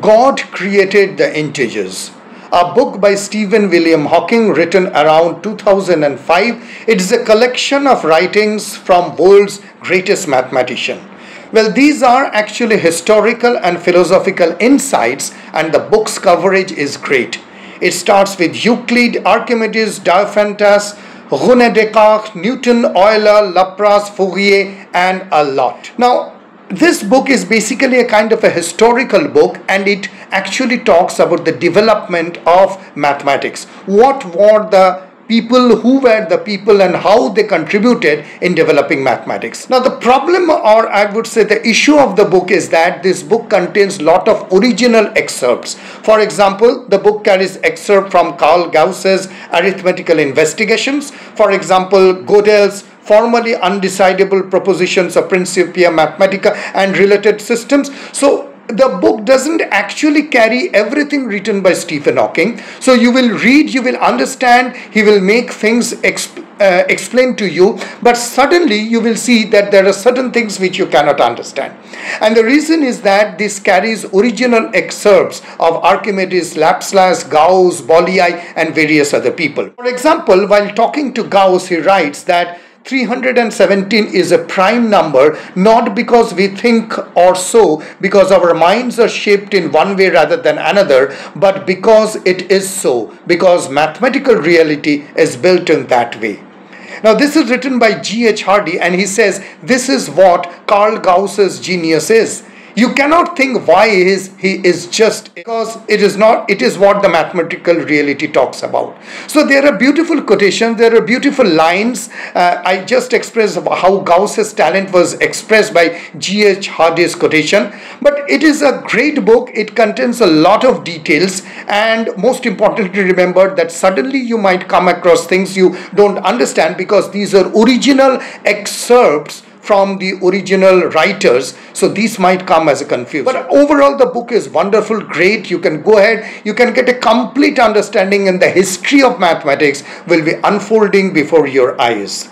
God Created the Integers, a book by Stephen William Hawking written around 2005. It is a collection of writings from world's greatest mathematician. Well, these are actually historical and philosophical insights and the book's coverage is great. It starts with Euclid, Archimedes, Diophantus, René Descartes, Newton, Euler, Laplace, Fourier and a lot. Now, this book is basically a kind of a historical book and it actually talks about the development of mathematics. What were the people who were the people and how they contributed in developing mathematics. Now the problem or I would say the issue of the book is that this book contains lot of original excerpts. For example, the book carries excerpt from Carl Gauss's arithmetical investigations. For example, Gödel's formally undecidable propositions of Principia Mathematica and related systems. So the book doesn't actually carry everything written by Stephen Hawking. So you will read, you will understand, he will make things exp- uh, explain to you, but suddenly you will see that there are certain things which you cannot understand. And the reason is that this carries original excerpts of Archimedes, Laplace, Gauss, Bolyai, and various other people. For example, while talking to Gauss, he writes that 317 is a prime number not because we think or so because our minds are shaped in one way rather than another but because it is so because mathematical reality is built in that way now this is written by G.H. Hardy and he says this is what Carl Gauss's genius is you cannot think why is he is just because it is not it is what the mathematical reality talks about. So there are beautiful quotations there are beautiful lines. Uh, i just expressed how gauss's talent was expressed by gh hardy's quotation. But it is a great book it contains a lot of details. And most importantly remember that suddenly you might come across things you don't understand because these are original excerpts from the original writers. So these might come as a confusion. But overall, the book is wonderful, great. You can go ahead, you can get a complete understanding, and the history of mathematics will be unfolding before your eyes.